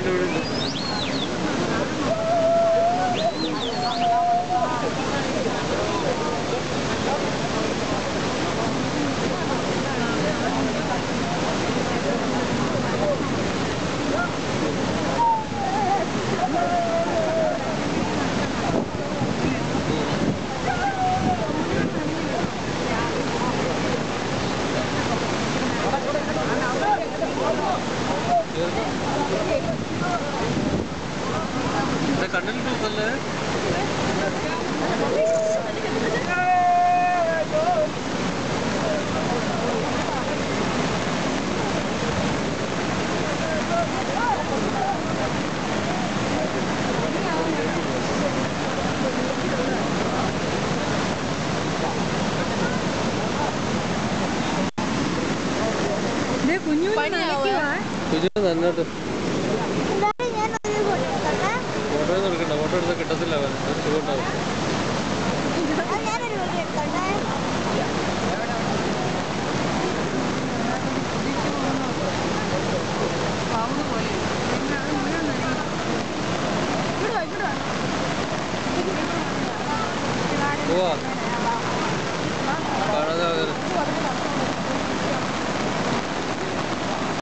don't know. കണ്ണിൽ തൂക്കല്ലേ കുഞ്ഞു പണിയാവുക. കുഞ്ഞു നന്നായിട്ട് സുജിന് നന്നോട്ട് ഫോട്ടോ ഒന്നും എടുക്കണ്ട. ഫോട്ടോ എടുത്താൽ കിട്ടത്തില്ല അവൻ. സുഖമുണ്ടാവും. പോവാ. കാണാതെ